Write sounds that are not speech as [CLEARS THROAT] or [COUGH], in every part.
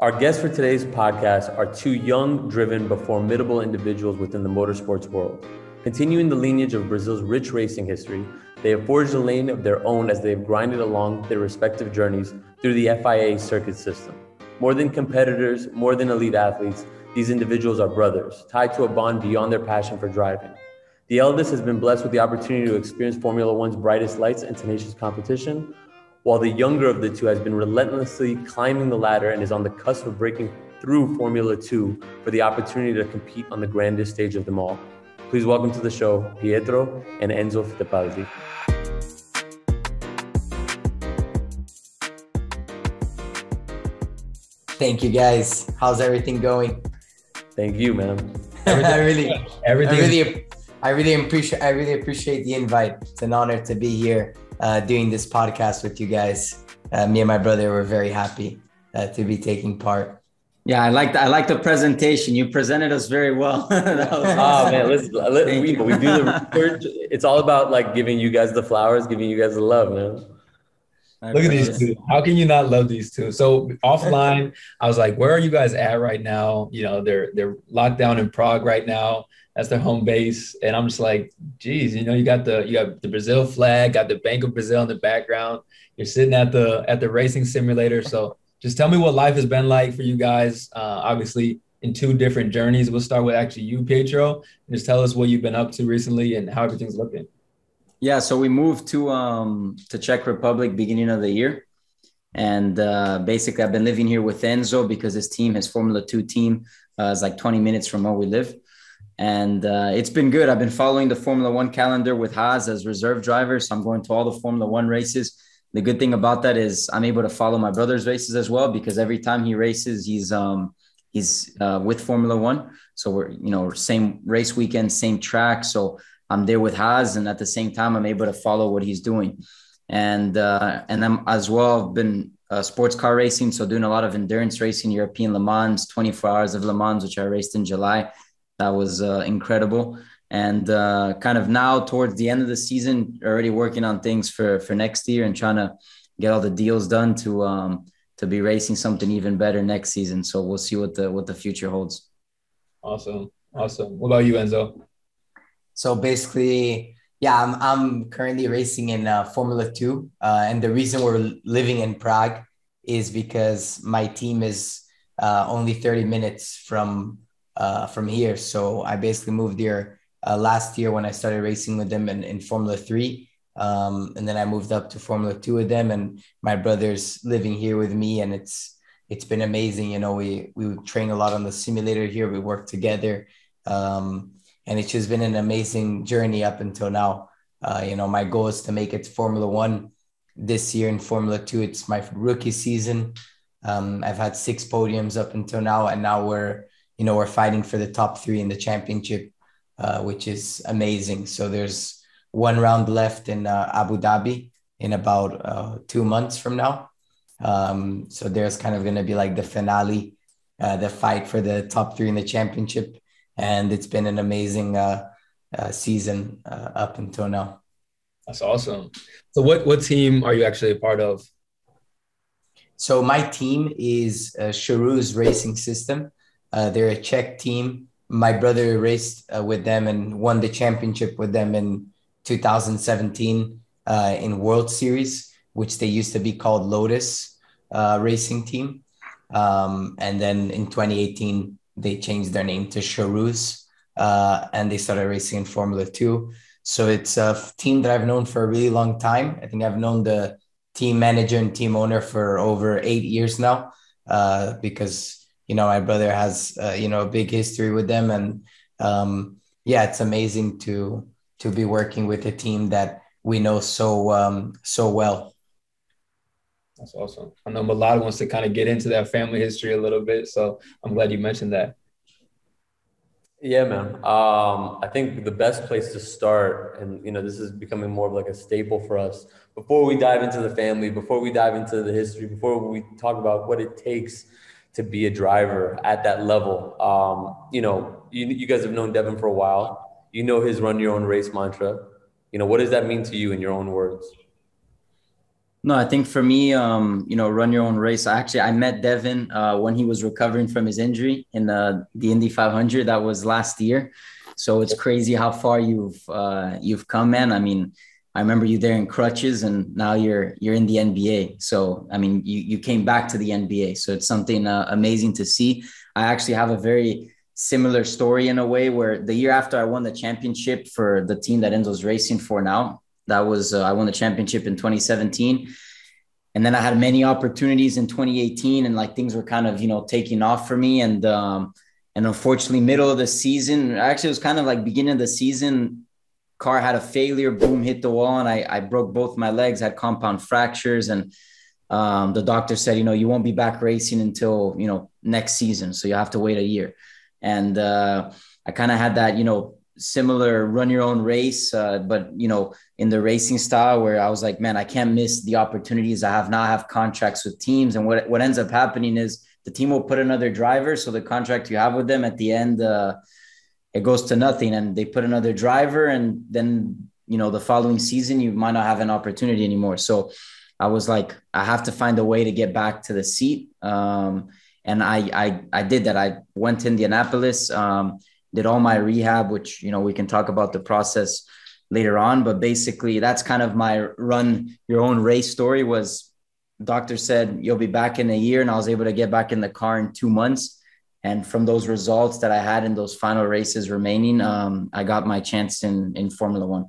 Our guests for today's podcast are two young, driven, but formidable individuals within the motorsports world. Continuing the lineage of Brazil's rich racing history, they have forged a lane of their own as they have grinded along their respective journeys through the FIA circuit system. More than competitors, more than elite athletes, these individuals are brothers, tied to a bond beyond their passion for driving. The eldest has been blessed with the opportunity to experience Formula One's brightest lights and tenacious competition, while the younger of the two has been relentlessly climbing the ladder and is on the cusp of breaking through Formula 2 for the opportunity to compete on the grandest stage of them all. Please welcome to the show Pietro and Enzo Fittipaldi. Thank you guys. How's everything going? Thank you, man. [LAUGHS] I really, everything. I really, I really appreciate. I really appreciate the invite. It's an honor to be here uh, doing this podcast with you guys. Uh, me and my brother were very happy uh, to be taking part. Yeah, I like I like the presentation. You presented us very well. [LAUGHS] oh man, let's let, we, we do the [LAUGHS] research. It's all about like giving you guys the flowers, giving you guys the love, man. Look at these two. How can you not love these two? So offline, I was like, where are you guys at right now? You know, they're they're locked down in Prague right now. That's their home base. And I'm just like, geez, you know, you got the you got the Brazil flag, got the Bank of Brazil in the background. You're sitting at the at the racing simulator. So just tell me what life has been like for you guys. Uh, obviously, in two different journeys. We'll start with actually you, Pietro, and just tell us what you've been up to recently and how everything's looking. Yeah, so we moved to um to Czech Republic beginning of the year, and uh, basically I've been living here with Enzo because his team, his Formula Two team, uh, is like 20 minutes from where we live, and uh, it's been good. I've been following the Formula One calendar with Haas as reserve driver, so I'm going to all the Formula One races. The good thing about that is I'm able to follow my brother's races as well because every time he races, he's um he's uh, with Formula One, so we're you know same race weekend, same track, so I'm there with Haas, and at the same time, I'm able to follow what he's doing. And uh, and I'm as well I've been uh, sports car racing, so doing a lot of endurance racing, European Le Mans, 24 hours of Le Mans, which I raced in July. That was uh, incredible. And uh, kind of now towards the end of the season, already working on things for for next year and trying to get all the deals done to um, to be racing something even better next season. So we'll see what the what the future holds. Awesome, awesome. What about you, Enzo? So basically, yeah, I'm, I'm currently racing in uh, Formula Two. Uh, and the reason we're living in Prague is because my team is uh, only 30 minutes from uh, from here. So I basically moved here uh, last year when I started racing with them in, in Formula Three. Um, and then I moved up to Formula Two with them, and my brother's living here with me, and it's it's been amazing. You know, we we train a lot on the simulator here. We work together. Um, and it's just been an amazing journey up until now. Uh, you know, my goal is to make it to Formula One this year. In Formula Two, it's my rookie season. Um, I've had six podiums up until now, and now we're, you know, we're fighting for the top three in the championship, uh, which is amazing. So there's one round left in uh, Abu Dhabi in about uh, two months from now. Um, so there's kind of going to be like the finale, uh, the fight for the top three in the championship and it's been an amazing uh, uh, season uh, up until now. That's awesome. So, what what team are you actually a part of? So, my team is uh, Racing System. Uh, they're a Czech team. My brother raced uh, with them and won the championship with them in 2017 uh, in World Series, which they used to be called Lotus Racing Team. Um, and then in 2018, they changed their name to Charouz uh, and they started racing in Formula Two. So it's a team that I've known for a really long time. I think I've known the team manager and team owner for over eight years now uh, because, you know, my brother has, uh, you know, a big history with them. And um, yeah, it's amazing to to be working with a team that we know so um, so well. That's awesome. I know Milad wants to kind of get into that family history a little bit, so I'm glad you mentioned that. Yeah, man. Um, I think the best place to start, and you know, this is becoming more of like a staple for us. Before we dive into the family, before we dive into the history, before we talk about what it takes to be a driver at that level, um, you know, you, you guys have known Devin for a while. You know his run your own race mantra. You know, what does that mean to you in your own words? No, I think for me, um, you know, run your own race. Actually, I met Devin uh, when he was recovering from his injury in the the Indy 500. That was last year. So it's crazy how far you've uh, you've come, man. I mean, I remember you there in crutches, and now you're you're in the NBA. So I mean, you you came back to the NBA. So it's something uh, amazing to see. I actually have a very similar story in a way where the year after I won the championship for the team that Enzo's racing for now, that was uh, I won the championship in 2017. And then I had many opportunities in 2018 and like things were kind of, you know, taking off for me and um and unfortunately middle of the season, actually it was kind of like beginning of the season car had a failure, boom, hit the wall and I I broke both my legs, had compound fractures and um, the doctor said, you know, you won't be back racing until, you know, next season. So you have to wait a year. And uh, I kind of had that, you know, similar run your own race, uh, but you know, in the racing style where I was like, man, I can't miss the opportunities I have now. I have contracts with teams, and what what ends up happening is the team will put another driver, so the contract you have with them at the end, uh, it goes to nothing, and they put another driver, and then you know the following season you might not have an opportunity anymore. So I was like, I have to find a way to get back to the seat. Um, and I, I, I did that. I went to Indianapolis. Um, did all my rehab, which, you know, we can talk about the process later on, but basically that's kind of my run your own race story was doctor said you'll be back in a year and I was able to get back in the car in two months. And from those results that I had in those final races remaining, um, I got my chance in, in Formula One.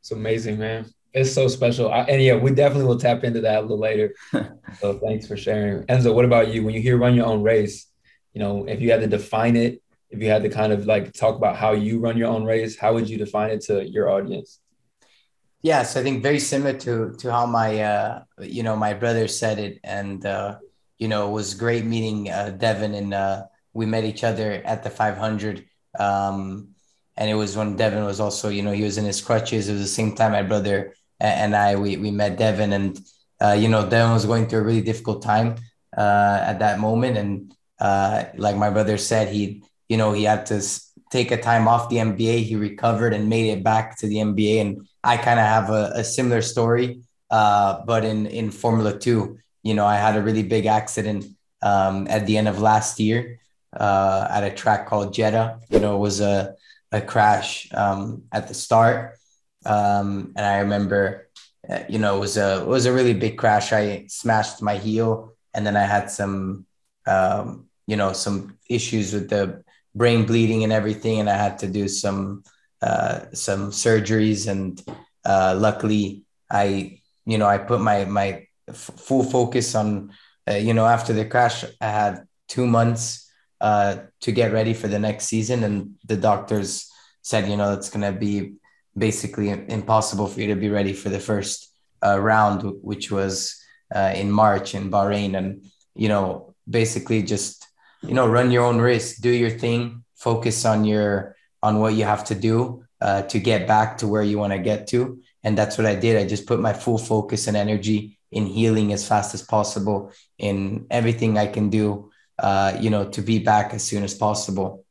It's amazing, man. It's so special. I, and yeah, we definitely will tap into that a little later. [LAUGHS] so thanks for sharing. Enzo, what about you? When you hear run your own race, you know, if you had to define it if you had to kind of like talk about how you run your own race, how would you define it to your audience? Yes, I think very similar to to how my uh, you know my brother said it, and uh, you know it was great meeting uh, Devin, and uh, we met each other at the 500. Um, and it was when Devin was also you know he was in his crutches. It was the same time my brother and I we we met Devin, and uh, you know Devin was going through a really difficult time uh, at that moment, and uh, like my brother said, he you know, he had to take a time off the NBA. He recovered and made it back to the NBA. And I kind of have a, a, similar story, uh, but in in Formula Two, you know, I had a really big accident um, at the end of last year uh, at a track called Jeddah. You know, it was a a crash um, at the start, um, and I remember, uh, you know, it was a it was a really big crash. I smashed my heel, and then I had some, um, you know, some issues with the brain bleeding and everything, and I had to do some uh, some surgeries. And uh, luckily, I you know I put my my f- full focus on uh, you know after the crash, I had two months uh, to get ready for the next season, and the doctors said you know it's gonna be basically impossible for you to be ready for the first uh, round, which was uh, in March in Bahrain, and you know basically just you know run your own race do your thing focus on your on what you have to do uh, to get back to where you want to get to. And that's what i did. I just put my full focus and energy in healing as fast as possible in everything i can do uh, you know to be back as soon as possible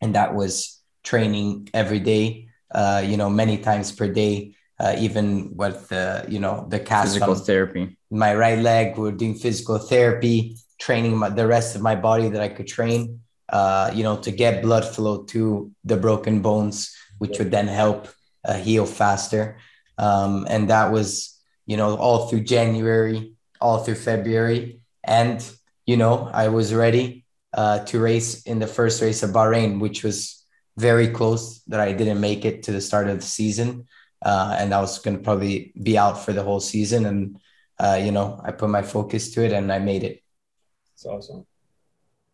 and that was training every day uh, you know many times per day uh, even with the you know the cast physical therapy my right leg we're doing physical therapy training my, the rest of my body that I could train, uh, you know, to get blood flow to the broken bones, which would then help uh, heal faster. Um, and that was, you know, all through January, all through February. And, you know, I was ready uh, to race in the first race of Bahrain, which was very close that I didn't make it to the start of the season. Uh, and I was going to probably be out for the whole season. And, uh, you know, I put my focus to it and I made it. That's awesome.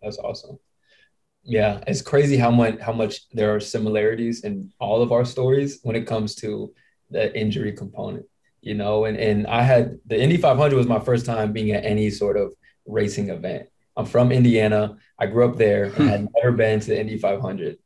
That's awesome. Yeah, it's crazy how much how much there are similarities in all of our stories when it comes to the injury component. You know, and and I had the Indy 500 was my first time being at any sort of racing event. I'm from Indiana. I grew up there and hmm. had never been to the Indy 500.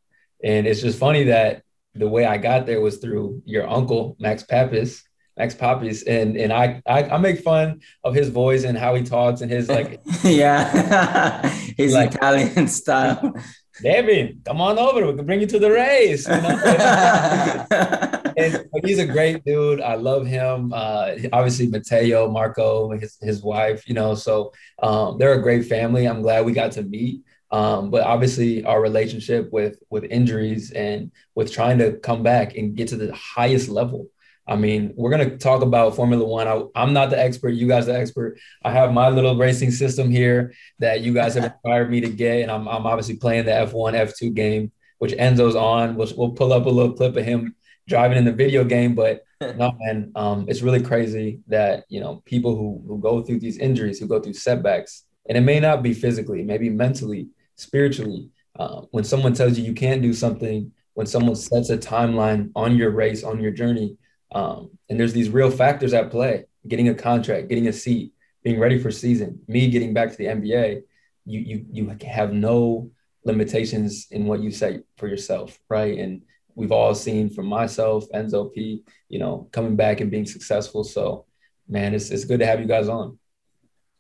And it's just funny that the way I got there was through your uncle, Max Papis, Max Papis, and and I, I, I make fun of his voice and how he talks and his like [LAUGHS] yeah [LAUGHS] his like, Italian [LAUGHS] style. David, come on over. We can bring you to the race. You know? [LAUGHS] and, he's a great dude. I love him. Uh, obviously, Mateo, Marco, his his wife. You know, so um, they're a great family. I'm glad we got to meet. Um, but obviously, our relationship with with injuries and with trying to come back and get to the highest level. I mean, we're gonna talk about Formula One. I, am not the expert. You guys are the expert. I have my little racing system here that you guys have [LAUGHS] inspired me to get, and I'm I'm obviously playing the F1, F2 game which Enzo's on. We'll, we'll pull up a little clip of him driving in the video game. But [LAUGHS] no, man, um, it's really crazy that you know people who who go through these injuries, who go through setbacks, and it may not be physically, maybe mentally, spiritually. Uh, when someone tells you you can't do something, when someone sets a timeline on your race, on your journey, um, and there's these real factors at play: getting a contract, getting a seat, being ready for season, me getting back to the NBA. You you you have no limitations in what you set for yourself, right? And we've all seen from myself, Enzo P, you know, coming back and being successful. So, man, it's it's good to have you guys on.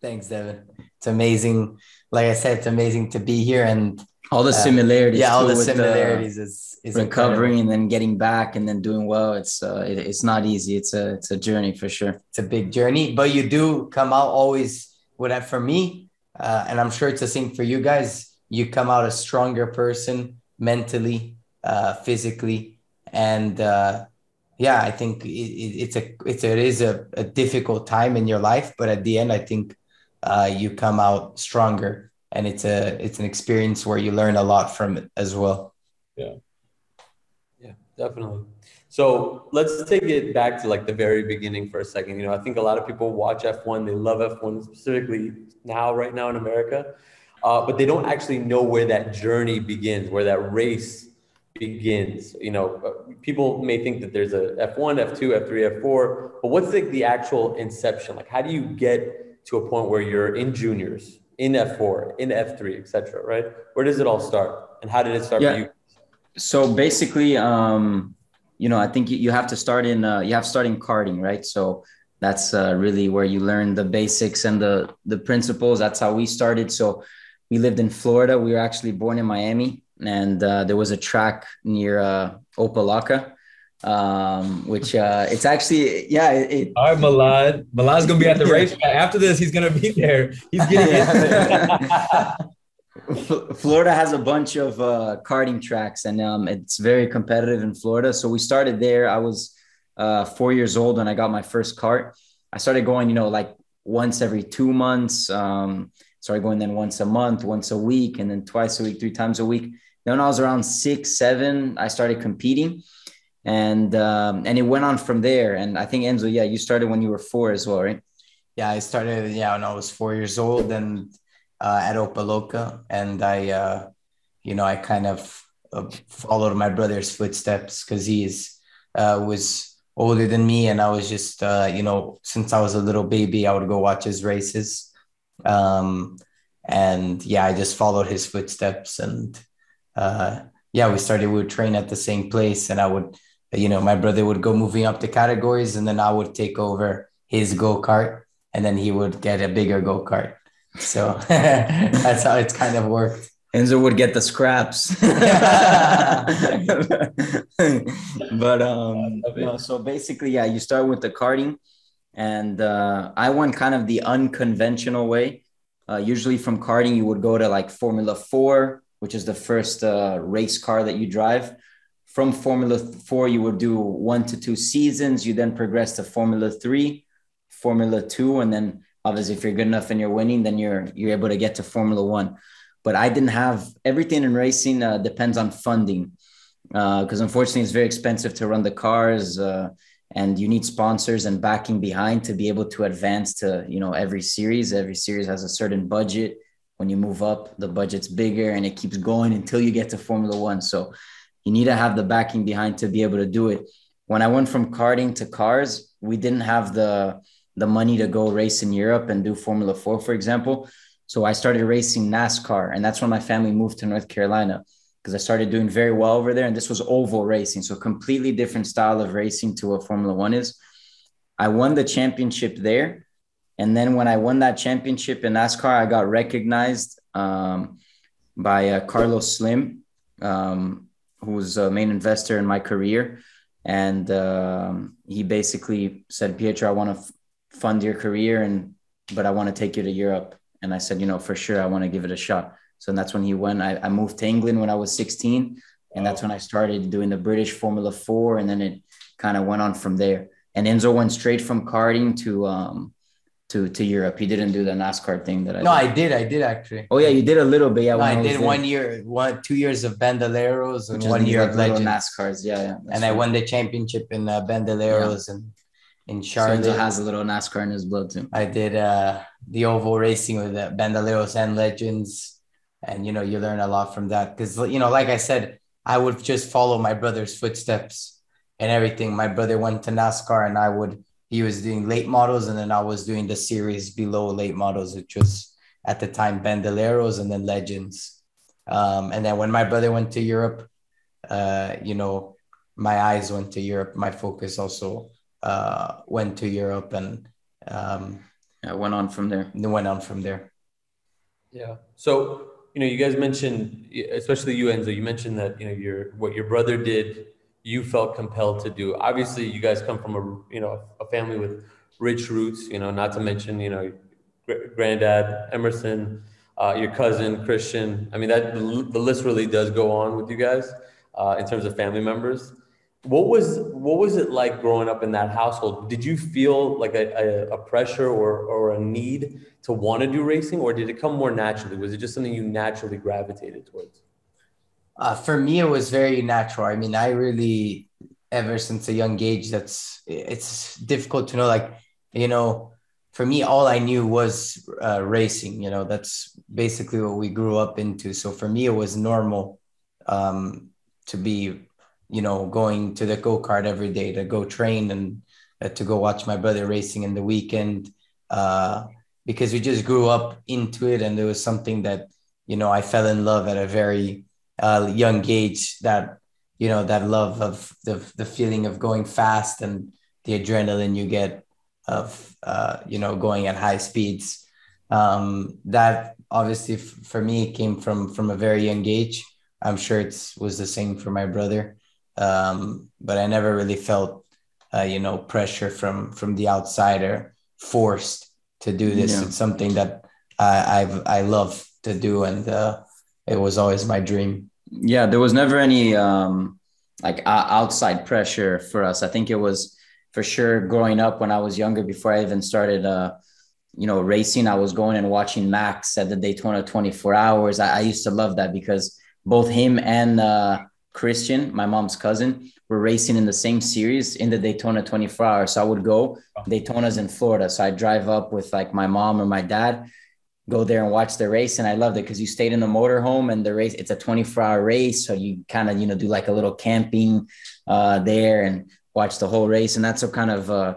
Thanks, Devin. It's amazing. Like I said, it's amazing to be here and all the uh, similarities. yeah, all the similarities the is, is recovering incredible. and then getting back and then doing well. It's uh, it, it's not easy. It's a it's a journey for sure. It's a big journey, but you do come out always with that for me, uh, and I'm sure it's the same for you guys you come out a stronger person mentally, uh, physically, and uh, yeah, I think it, it's a it's a, it is a, a difficult time in your life, but at the end, I think uh, you come out stronger, and it's a it's an experience where you learn a lot from it as well. Yeah, yeah, definitely. So let's take it back to like the very beginning for a second. You know, I think a lot of people watch F1, they love F1 specifically now, right now in America uh, but they don't actually know where that journey begins, where that race begins. You know, uh, people may think that there's a F1, F2, F3, F4, but what's like the actual inception? Like, how do you get to a point where you're in juniors, in F4, in F3, etc. Right? Where does it all start, and how did it start yeah. for you? So basically, um, you know, I think you have to start in uh, you have starting start karting, right? So that's uh, really where you learn the basics and the the principles. That's how we started. So we lived in Florida. We were actually born in Miami, and uh, there was a track near uh, Opa-locka, um, which uh, it's actually yeah. It, it, All right, Milad. Milad's gonna be at the race after this. He's gonna be there. He's getting it. [LAUGHS] Florida has a bunch of uh, karting tracks, and um, it's very competitive in Florida. So we started there. I was uh, four years old when I got my first cart. I started going, you know, like once every two months. Um, started going then once a month, once a week, and then twice a week, three times a week. Then when I was around six, seven, I started competing, and um, and it went on from there. And I think Enzo, yeah, you started when you were four as well, right? Yeah, I started yeah when I was four years old, and uh, at Opa-locka, and I, uh, you know, I kind of uh, followed my brother's footsteps because he is uh, was older than me, and I was just uh, you know since I was a little baby, I would go watch his races um, and yeah, I just followed his footsteps. And yeah, we started, we would train at the same place. And I would, you know, my brother would go moving up the categories and then I would take over his go kart and then he would get a bigger go kart. So [LAUGHS] that's how it's kind of worked. Enzo would get the scraps. [LAUGHS] but um, you know, so basically, yeah, you start with the karting and uh, I went kind of the unconventional way. Uh, usually from karting, you would go to like Formula Four, which is the first uh, race car that you drive. From Formula Four, you would do one to two seasons. You then progress to Formula Three, Formula Two, and then obviously, if you're good enough and you're winning, then you're you're able to get to Formula One. But I didn't have everything in racing uh, depends on funding because uh, unfortunately, it's very expensive to run the cars uh, and you need sponsors and backing behind to be able to advance to you know every series every series has a certain budget when you move up the budget's bigger and it keeps going until you get to formula one so you need to have the backing behind to be able to do it when i went from karting to cars we didn't have the the money to go race in europe and do formula 4 for example so i started racing nascar and that's when my family moved to north carolina because I started doing very well over there. And this was oval racing, so completely different style of racing to what Formula One is. I won the championship there. And then when I won that championship in NASCAR, I got recognized um, by uh, Carlos Slim, um, who was a main investor in my career. and um, he basically said, "Pietro, I want to f- fund your career, and but I want to take you to Europe." And I said, "You know, for sure, I want to give it a shot." So that's when he went. I, I moved to England when I was 16, and that's when I started doing the British Formula Four, and then it kind of went on from there. And Enzo went straight from karting to um, to to Europe. He didn't do the NASCAR thing that I. No, did. I did. I did actually. Oh yeah, you did a little bit. Yeah, No, I did one year, one two years of Bandoleros and one year like of little Legends. NASCARs. Yeah, yeah. and I won the championship in uh, Bandoleros and in Charlotte Charlotte. has a little NASCAR in his blood too. I did uh, the oval racing with the Bandoleros and Legends, and you know you learn a lot from that because you know, like I said, I would just follow my brother's footsteps and everything. My brother went to NASCAR, and I would. He was doing late models, and then I was doing the series below late models, which was at the time Bandoleros and then Legends. Um, and then when my brother went to Europe, uh, you know, my eyes went to Europe. My focus also uh, went to Europe, and um, I went on from there. and went on from there. Yeah. So, you know, you guys mentioned, especially you, Enzo, you mentioned that, you know, your, what your brother did, you felt compelled to do. Obviously, you guys come from a, you know, a family with rich roots, you know, not to mention, you know, granddad, Emerson, uh, your cousin, Christian. I mean, that the list really does go on with you guys uh, in terms of family members. What was what was it like growing up in that household? Did you feel like a, a, a pressure or, or a need to want to do racing, or did it come more naturally? Was it just something you naturally gravitated towards? Uh, for me, it was very natural. I mean, I really, ever since a young age, that's it's difficult to know. Like, you know, for me, all I knew was uh, racing. You know, that's basically what we grew up into. So for me, it was normal um, to be, you know, going to the go kart every day to go train and uh, to go watch my brother racing in the weekend. Uh, because we just grew up into it, and it was something that you know I fell in love at a very uh, young age that you know that love of the the feeling of going fast and the adrenaline you get of uh, you know going at high speeds. Um, that obviously f- for me came from from a very young age. I'm sure it was the same for my brother, um, but I never really felt uh, you know pressure from from the outsider forced to do this. Yeah. It's something that I I've, I love to do, and uh, it was always my dream. Yeah, there was never any um, like uh, outside pressure for us. I think it was for sure growing up when I was younger, before I even started, uh, you know, racing. I was going and watching Max at the Daytona 24 Hours. I, I used to love that because both him and uh, Christian, my mom's cousin, were racing in the same series in the Daytona 24 Hours. So I would go. Daytona's in Florida, so I drive up with like my mom or my dad go there and watch the race and i loved it because you stayed in the motorhome and the race it's a 24 hour race so you kind of you know do like a little camping uh there and watch the whole race and that's what kind of uh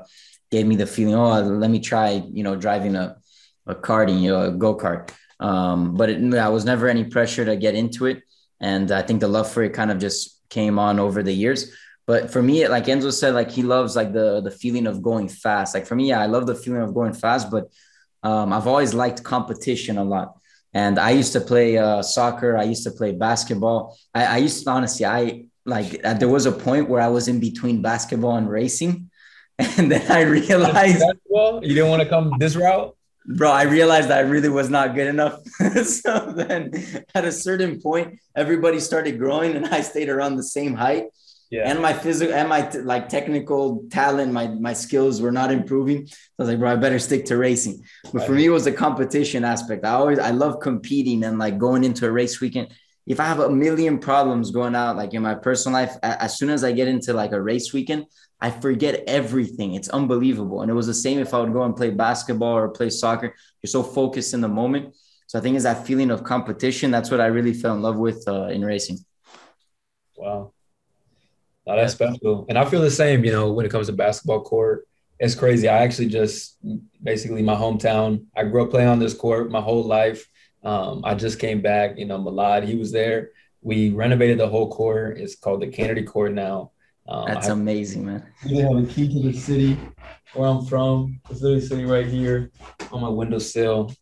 gave me the feeling oh let me try you know driving a, a karting you know a go-kart. Um but it, i was never any pressure to get into it and i think the love for it kind of just came on over the years. But for me like enzo said like he loves like the the feeling of going fast. Like for me yeah i love the feeling of going fast but um, I've always liked competition a lot. And I used to play uh, soccer. I used to play basketball. I, I used to honestly, I like uh, there was a point where I was in between basketball and racing, [LAUGHS] and then I realized? You didn't want to come this route? bro, I realized I really was not good enough. [LAUGHS] so then, at a certain point, everybody started growing, and I stayed around the same height Yeah. and my physical and my t- like technical talent, my my skills were not improving. So I was like, bro, I better stick to racing. But for me, it was the competition aspect. I always I love competing and like going into a race weekend. If I have a million problems going out, like in my personal life, as soon as I get into like a race weekend, I forget everything. It's unbelievable. And it was the same if I would go and play basketball or play soccer. You're so focused in the moment. So I think it's that feeling of competition. That's what I really fell in love with uh, in racing. Wow. Now that's special. And I feel the same, you know, when it comes to basketball court. It's crazy. I actually just basically my hometown. I grew up playing on this court my whole life. Um, I just came back, you know, Milad, he was there. We renovated the whole court. It's called the Kennedy Court now. Um, That's I amazing, man. We have a key to the city where I'm from. It's literally sitting right here on my windowsill.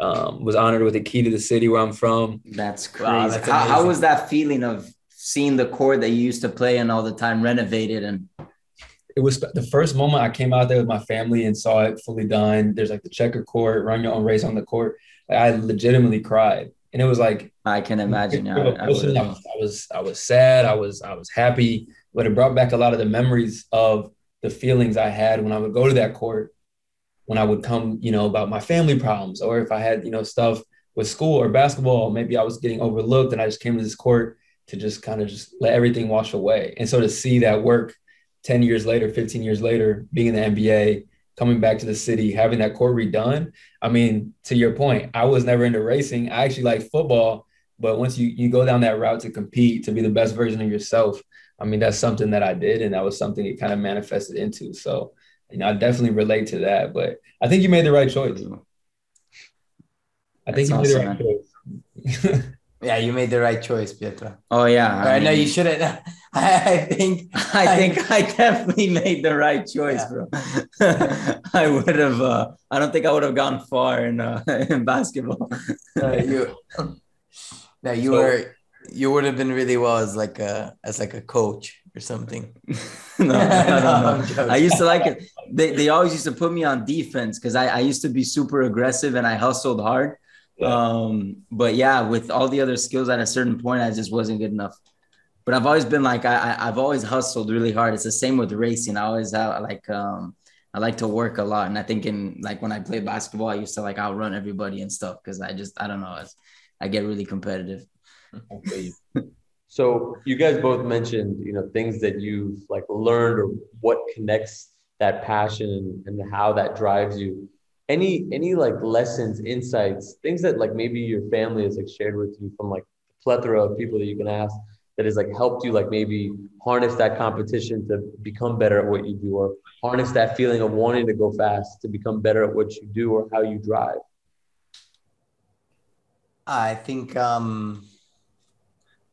Um, was honored with a key to the city where I'm from. That's crazy. Wow, that's how, how was that feeling of seeing the court that you used to play in all the time renovated and it was the first moment I came out there with my family and saw it fully done. There's like the checker court, run your own race on the court. I legitimately cried, and it was like I can imagine. I, I, was, I was I was sad. I was I was happy, but it brought back a lot of the memories of the feelings I had when I would go to that court, when I would come, you know, about my family problems, or if I had you know stuff with school or basketball, maybe I was getting overlooked, and I just came to this court to just kind of just let everything wash away. And so to see that work 10 years later, 15 years later, being in the NBA, coming back to the city, having that court redone. I mean, to your point, I was never into racing. I actually like football, but once you you go down that route to compete, to be the best version of yourself, I mean, that's something that I did, and that was something it kind of manifested into. So, you know, I definitely relate to that. But I think you made the right choice. I think that's you made awesome, the right choice. [LAUGHS] Yeah, you made the right choice, Pietro. Oh yeah. I, I mean, know you shouldn't. [LAUGHS] I, think. [LAUGHS] I think I definitely made the right choice, yeah. bro. [LAUGHS] I would have. Uh, I don't think I would have gone far in uh, in basketball. no, you. No, you so, were. You would have been really well as like a as like a coach or something. no, I don't. I used to like it. They, they always used to put me on defense because I, I used to be super aggressive and I hustled hard. Yeah. Um, but yeah, with all the other skills at a certain point, I just wasn't good enough. But I've always been like I, I've always hustled really hard. It's the same with racing. I always have like um, I like to work a lot, and I think in like when I played basketball, I used to like outrun everybody and stuff because I just I don't know, I get really competitive. so you guys both mentioned you know things that you've like learned or what connects that passion and how that drives you any any like lessons insights things that like maybe your family has like shared with you from like plethora of people that you can ask that has like helped you like maybe harness that competition to become better at what you do or harness that feeling of wanting to go fast to become better at what you do or how you drive? I think um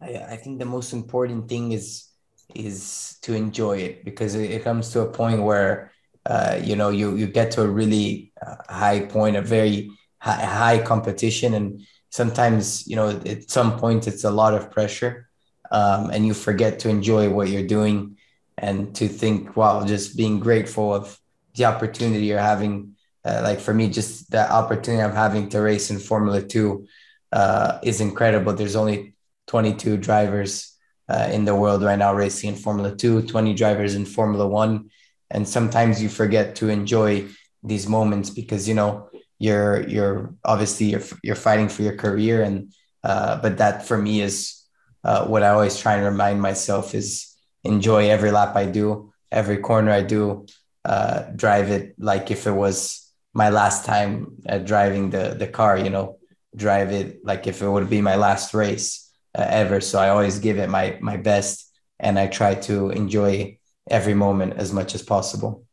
i, I think the most important thing is is to enjoy it because it, it comes to a point where uh, you know you you get to a really uh, high point a very high, high competition. And sometimes you know at some point it's a lot of pressure um, and you forget to enjoy what you're doing and to think wow just being grateful of the opportunity you're having uh, like for me just the opportunity i'm having to race in formula 2 uh, is incredible. There's only 22 drivers uh, in the world right now racing in formula 2 20 drivers in formula 1 and sometimes you forget to enjoy these moments because you know you're you're obviously you're, you're fighting for your career and uh, but that for me is uh, what I always try and remind myself is enjoy every lap I do, every corner I do, uh, drive it like if it was my last time driving the the car, you know, drive it like if it would be my last race uh, ever. So I always give it my my best, and I try to enjoy every moment as much as possible.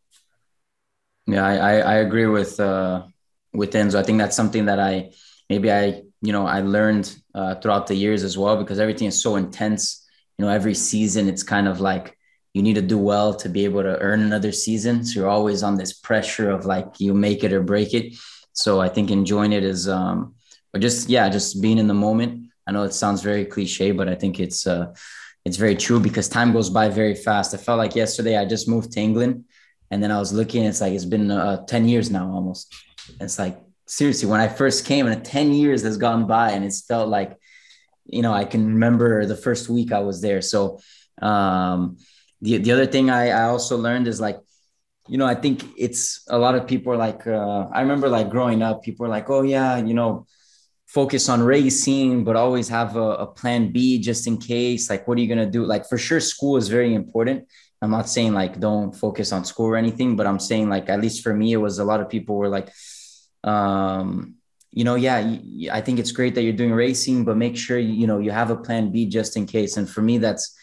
Yeah, I, I agree with uh, with Enzo. I think that's something that I maybe I you know I learned uh, throughout the years as well because everything is so intense. You know, every season it's kind of like you need to do well to be able to earn another season. So you're always on this pressure of like you make it or break it. So I think enjoying it is, um, or just yeah, just being in the moment. I know it sounds very cliche, but I think it's uh, it's very true because time goes by very fast. I felt like yesterday I just moved to England and then I was looking, it's like it's been uh, 10 years now almost. It's like, seriously, when I first came and 10 years has gone by and it's felt like, you know, I can remember the first week I was there. So, um, the, the other thing I, I also learned is like, you know, I think it's a lot of people are like, uh, I remember like growing up, people are like, oh yeah, you know, focus on racing, but always have a, a, plan B just in case. Like, what are you going to do? Like, for sure, school is very important. I'm not saying like don't focus on school or anything, but I'm saying like, at least for me, it was a lot of people were like, um, you know, yeah, I think it's great that you're doing racing, but make sure, you know, you have a plan B just in case. And for me, that's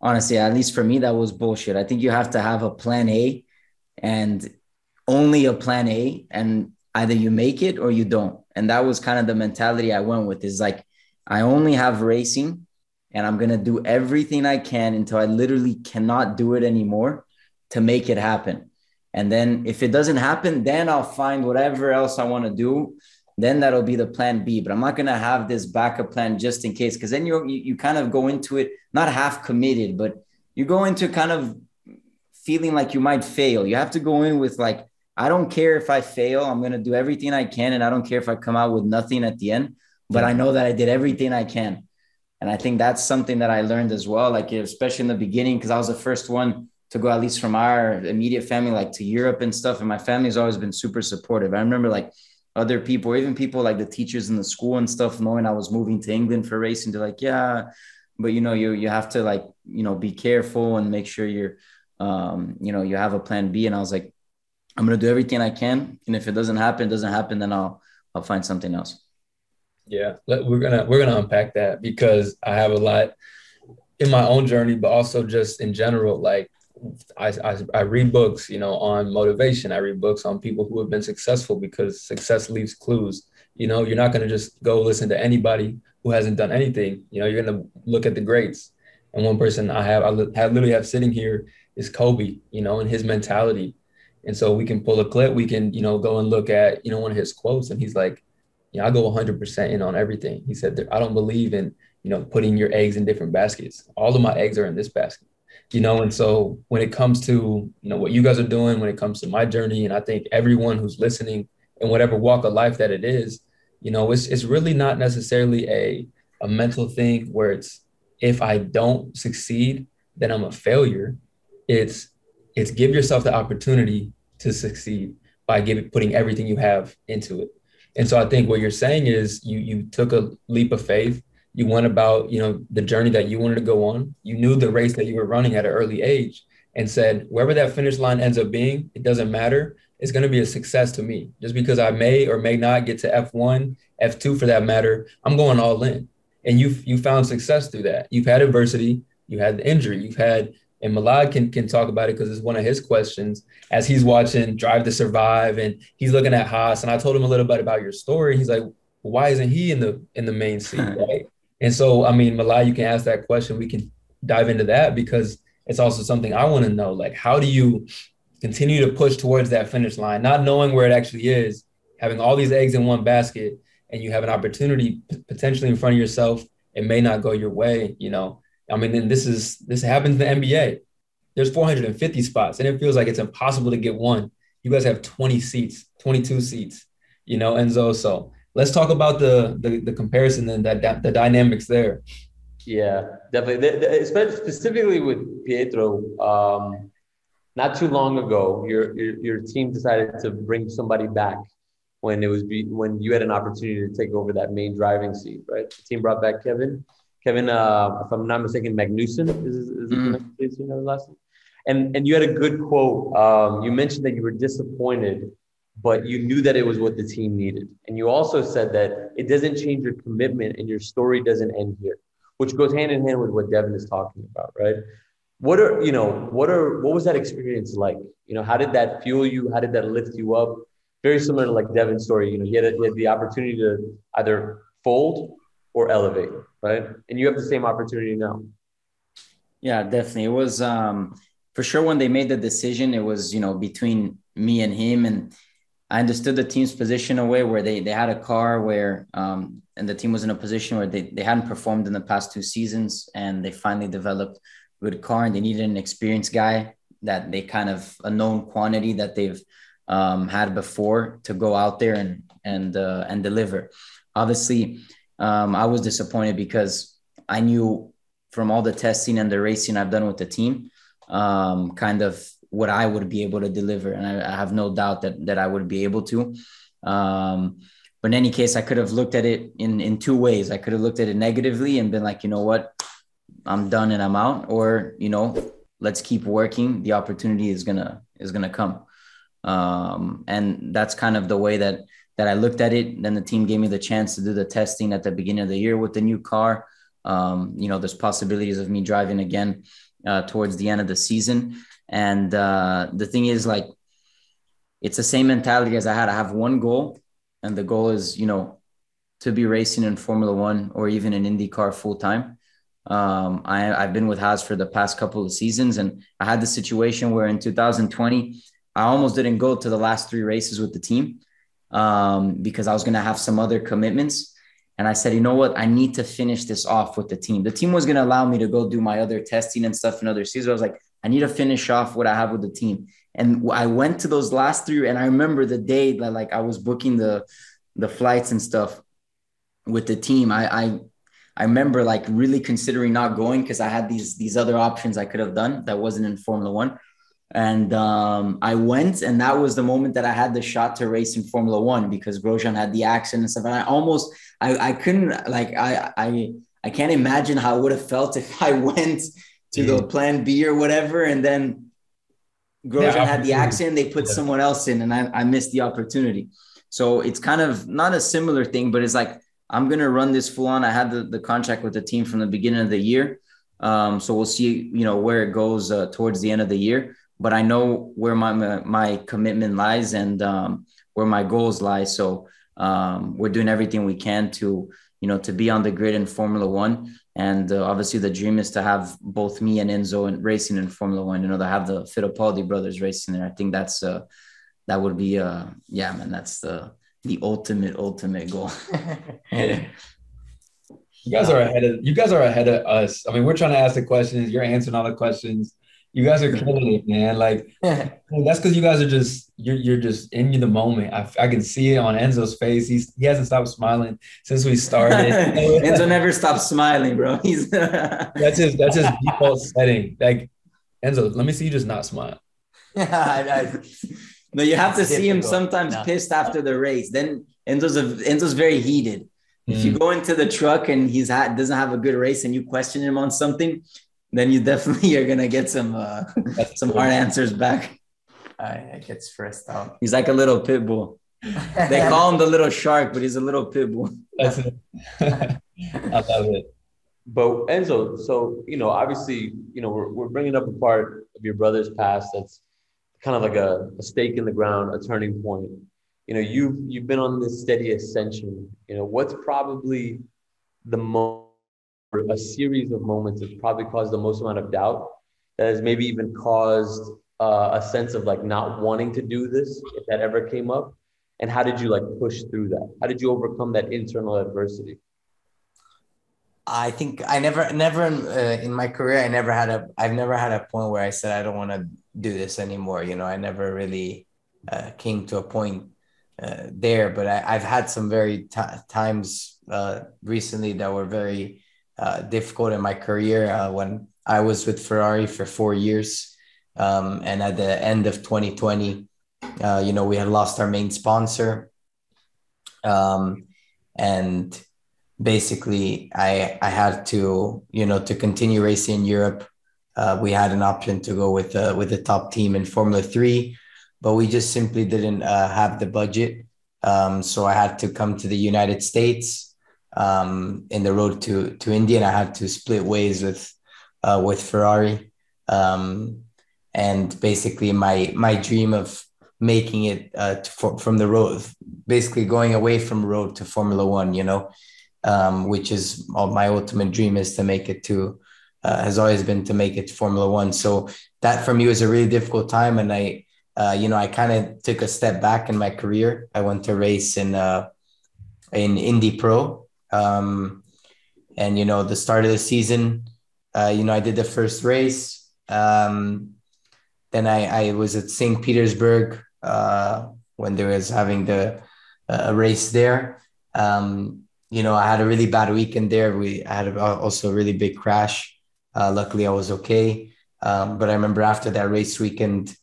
honestly, at least for me, that was bullshit. I think you have to have a plan A and only a plan A, and either you make it or you don't and that was kind of the mentality I went with is like, I only have racing and I'm going to do everything I can until I literally cannot do it anymore to make it happen. And then if it doesn't happen, then I'll find whatever else I want to do then that'll be the plan B. But I'm not gonna have this backup plan just in case, because then you you kind of go into it not half committed, but you go into kind of feeling like you might fail. You have to go in with like, I don't care if I fail. I'm gonna do everything I can, and I don't care if I come out with nothing at the end. But I know that I did everything I can, and I think that's something that I learned as well. Like especially in the beginning, because I was the first one to go at least from our immediate family like to Europe and stuff, and my family's always been super supportive. I remember like other people, or even people like the teachers in the school and stuff, knowing I was moving to England for racing, they're like, yeah, but you know, you you have to like, you know, be careful and make sure you're um, you know, you have a plan B. And I was like, I'm gonna do everything I can. And if it doesn't happen, it doesn't happen, then I'll I'll find something else. Yeah, we're gonna we're gonna unpack that because I have a lot in my own journey, but also just in general, like I, I, I, read books, you know, on motivation. I read books on people who have been successful because success leaves clues. You know, you're not to just go listen to anybody who hasn't done anything. You know, you're to look at the greats. And one person I have, I have literally have sitting here is Kobe, you know, and his mentality. And so we can pull a clip, we can, you know, go and look at, you know, one of his quotes. And he's like, yeah, I go 100% in on everything. He said, I don't believe in, you know, putting your eggs in different baskets. All of my eggs are in this basket you know and so when it comes to you know what you guys are doing when it comes to my journey and i think everyone who's listening in whatever walk of life that it is you know it's it's really not necessarily a a mental thing where it's if i don't succeed then i'm a failure it's it's give yourself the opportunity to succeed by giving putting everything you have into it. And so i think what you're saying is you you took a leap of faith. You went about you know the journey that you wanted to go on. You knew the race that you were running at an early age and said wherever that finish line ends up being it doesn't matter. It's going to be a success to me. Just because i may or may not get to f1 f2 for that matter i'm going all in. And you you found success through that. You've had adversity. You had the injury. You've had and Milad can can talk about it because it's one of his questions as he's watching Drive to Survive and he's looking at Haas. And I told him a little bit about your story. He's like, why isn't he in the in the main seat? [LAUGHS] Right. And so, I mean, Milad, you can ask that question. We can dive into that because it's also something I want to know. Like, how do you continue to push towards that finish line, not knowing where it actually is, having all these eggs in one basket, and you have an opportunity potentially in front of yourself. It may not go your way, you know. I mean, then this is this happens in the NBA. There's 450 spots, and it feels like it's impossible to get one. You guys have 20 seats, 22 seats, you know, Enzo. So let's talk about the the, the comparison and that, the dynamics there. Yeah, definitely. Specifically with Pietro, um, not too long ago, your, your, your team decided to bring somebody back when it was be, when you had an opportunity to take over that main driving seat, right? The team brought back Kevin. Kevin, uh, if I'm not mistaken, Magnussen is, is mm. the last name. And and you had a good quote. Um, you mentioned that you were disappointed but you knew that it was what the team needed. And you also said that it doesn't change your commitment and your story doesn't end here, which goes hand in hand with what Devin is talking about, right? What are, you know, what are, what was that experience like? You know, how did that fuel you? How did that lift you up? Very similar to like Devin's story. You know, he had, a, he had the opportunity to either fold or elevate, right? And you have the same opportunity now. Yeah, definitely. It was um, for sure when they made the decision, it was, you know, between me and him. And I understood the team's position away where they they had a car where um, and the team was in a position where they, they hadn't performed in the past two seasons and they finally developed a good car and they needed an experienced guy that they kind of a known quantity that they've um, had before to go out there and and uh, and deliver. Obviously, um, I was disappointed because I knew from all the testing and the racing I've done with the team, um, kind of what I would be able to deliver, and I, I have no doubt that that I would be able to. Um, but in any case, I could have looked at it in in two ways. I could have looked at it negatively and been like, you know what, I'm done and I'm out, or you know, let's keep working. The opportunity is gonna is gonna come, um, and that's kind of the way that that I looked at it. Then the team gave me the chance to do the testing at the beginning of the year with the new car. Um, you know, there's possibilities of me driving again uh, towards the end of the season. And uh, the thing is, like, it's the same mentality as I had. I have one goal, and the goal is, you know, to be racing in Formula One or even in IndyCar full time. Um, I, I've been with Haas for the past couple of seasons, and I had the situation where in 2020, I almost didn't go to the last three races with the team. Um, because I was going to have some other commitments. And I said, you know what? I need to finish this off with the team. The team was going to allow me to go do my other testing and stuff in other seasons. I was like, I need to finish off what I have with the team. And I went to those last three, and I remember the day that like I was booking the the flights and stuff with the team. I I, I remember like really considering not going because I had these these other options I could have done that wasn't in Formula One. And um, I went, and that was the moment that I had the shot to race in Formula One because Grosjean had the accident and stuff. And I almost, I, I couldn't, like, I, I, I can't imagine how I would have felt [LAUGHS] if I went to the Plan B or whatever, and then Grosjean yeah, had the accident. They put yeah. someone else in, and I, I missed the opportunity. So it's kind of not a similar thing, but it's like I'm gonna run this full on. I had the, the contract with the team from the beginning of the year, um, so we'll see, you know, where it goes uh, towards the end of the year. But I know where my my commitment lies and um, where my goals lie. So um, we're doing everything we can to, you know, to be on the grid in Formula One. And uh, obviously, the dream is to have both me and Enzo and racing in Formula One. You know, to have the Fittipaldi brothers racing there. I think that's uh, that would be uh, yeah, man. That's the the ultimate ultimate goal. [LAUGHS] you guys are ahead of you guys are ahead of us. I mean, we're trying to ask the questions. You're answering all the questions. You guys are killing it, man. Like [LAUGHS] that's because you guys are just you're you're just in the moment. I, I can see it on Enzo's face. He's he hasn't stopped smiling since we started. [LAUGHS] Enzo never stops smiling, bro. He's [LAUGHS] that's his that's his default setting. Like Enzo, let me see you just not smile. Yeah, no, you have to see him sometimes no. pissed after the race. Then Enzo's a, Enzo's very heated. If mm. you go into the truck and he's ha- doesn't have a good race and you question him on something, then you definitely [LAUGHS] are gonna get some uh, some hard answers back. I, get stressed out. He's like a little pit bull. they [LAUGHS] call him the little shark, but he's a little pit bull. That's it. [LAUGHS] I love it. But Enzo, so you know, obviously, you know, we're, we're bringing up a part of your brother's past that's kind of like a, a stake in the ground, a turning point. You know, you've you've been on this steady ascension. You know, what's probably the most a series of moments that's probably caused the most amount of doubt that has maybe even caused uh, a sense of like not wanting to do this if that ever came up. And how did you like push through that? How did you overcome that internal adversity? I think i never never uh, in my career i never had a i've never had a point where i said i don't want to do this anymore you know? I never really uh, came to a point uh, there but I, have had some very t- times uh, recently that were very uh, difficult in my career uh, when I was with Ferrari for four years. Um, and at the end of 2020, uh, you know, we had lost our main sponsor. Um, and basically, I, I had to, you know, to continue racing in Europe. Uh, we had an option to go with uh, with the top team in Formula Three, but we just simply didn't uh, have the budget. Um, so I had to come to the United States um, in the road to to Indy, and I had to split ways with uh, with Ferrari. Um, and basically, my my dream of making it uh, to, from the road, basically going away from road to Formula One, you know, um, which is my ultimate dream is to make it to uh, has always been to make it to Formula One. So that for me was a really difficult time, and I, uh, you know, I kind of took a step back in my career. I went to race in uh, in Indy Pro, um, and you know, the start of the season, uh, you know, I did the first race. Um, then I, I was at St. Petersburg uh, when there was having the uh, race there. Um, you know, I had a really bad weekend there. We had also a really big crash. Uh, luckily, I was okay. Um, but I remember after that race weekend,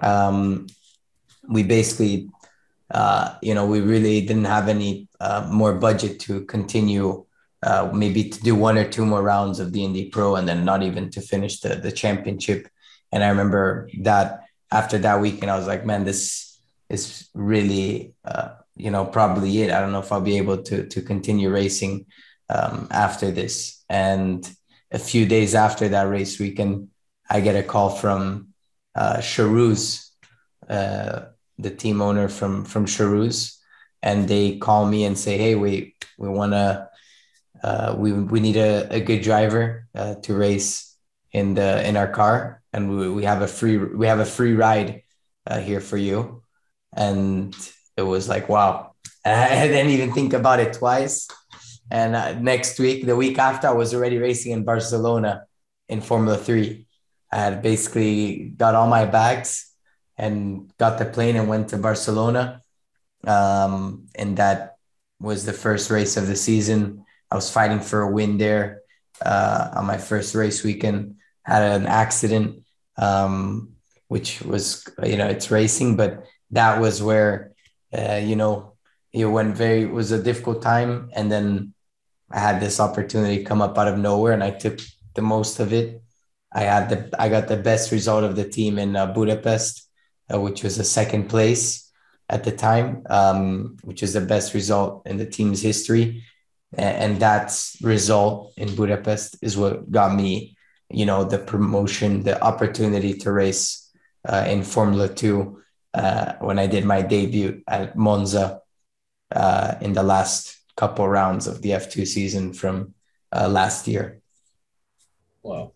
um, we basically uh, you know, we really didn't have any uh, more budget to continue, uh, maybe to do one or two more rounds of Indy Pro and then not even to finish the, the championship. And I remember that after that weekend, I was like, man, this is really, uh, you know, probably it. I don't know if I'll be able to, to continue racing um, after this. And a few days after that race weekend, I get a call from uh, uh, the team owner from from Charouz, and they call me and say, "Hey, we we want to uh, we we need a, a good driver uh, to race in the in our car, and we, we have a free we have a free ride uh, here for you." And it was like wow. [LAUGHS] I didn't even think about it twice. And uh, next week, the week after, I was already racing in Barcelona in Formula Three. I had basically got all my bags and got the plane and went to Barcelona. Um, and that was the first race of the season. I was fighting for a win there uh, on my first race weekend. Had an accident, um, which was you know it's racing, but that was where uh, you know it went very it was a difficult time, and then I had this opportunity come up out of nowhere, and I took the most of it. I had the I got the best result of the team in uh, Budapest, uh, which was a second place at the time, um, which is the best result in the team's history. And that result in Budapest is what got me, you know, the promotion, the opportunity to race uh, in Formula Two uh, when I did my debut at Monza uh, in the last couple rounds of the F2 season from uh, last year. Wow.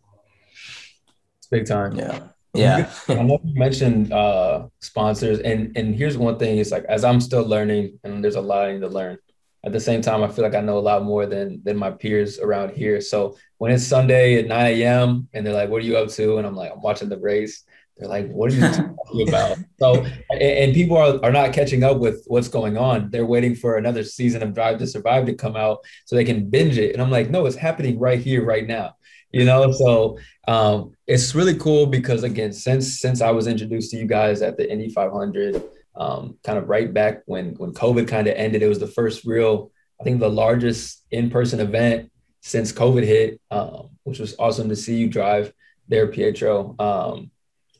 It's big time. Yeah. Yeah. [LAUGHS] I know you mentioned uh, sponsors, and and here's one thing: it's like as I'm still learning, and there's a lot I need to learn. At the same time, I feel like I know a lot more than than my peers around here. So when it's Sunday at 9 a.m. and they're like, "What are you up to?" and I'm like, "I'm watching the race," they're like, "What are you [LAUGHS] talking about?" So and, and people are are not catching up with what's going on. They're waiting for another season of Drive to Survive to come out so they can binge it. And I'm like, "No, it's happening right here, right now." You know, so um, it's really cool because again, since since I was introduced to you guys at the Indy 500, um, kind of right back when when COVID kind of ended, it was the first real, I think, the largest in-person event since COVID hit, um, which was awesome to see you drive there, Pietro. Um,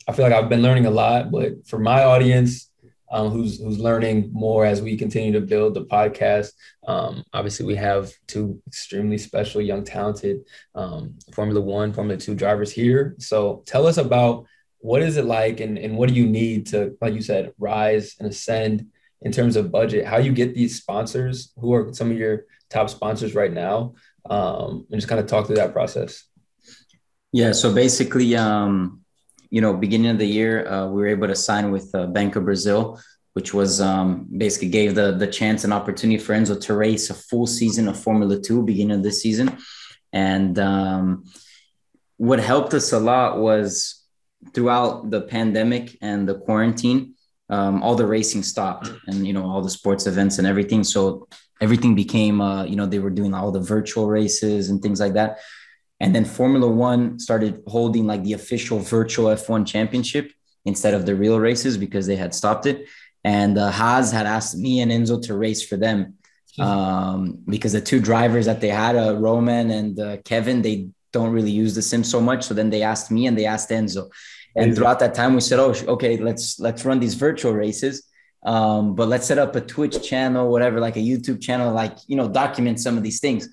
I feel like I've been learning a lot, but for my audience, um, who's who's learning more as we continue to build the podcast. Um, obviously, we have two extremely special, young, talented um, Formula One, Formula Two drivers here. So, tell us about what is it like, and and what do you need to, like you said, rise and ascend in terms of budget? How you get these sponsors? Who are some of your top sponsors right now? Um, and just kind of talk through that process. Yeah. So basically, um, you know, beginning of the year, uh, we were able to sign with uh, Banco Brazil, which was um, basically gave the the chance and opportunity for Enzo to race a full season of Formula Two beginning of this season. And um, what helped us a lot was throughout the pandemic and the quarantine, um, all the racing stopped, and you know all the sports events and everything. So everything became, uh, you know, they were doing all the virtual races and things like that. And then Formula One started holding like the official virtual F1 championship instead of the real races because they had stopped it. And uh, Haas had asked me and Enzo to race for them um, because the two drivers that they had, uh, Romain and uh, Kevin, they don't really use the sim so much. So then they asked me and they asked Enzo. And throughout that time, we said, "Oh, okay, let's let's run these virtual races, um, but let's set up a Twitch channel, whatever, like a YouTube channel, like you know, document some of these things."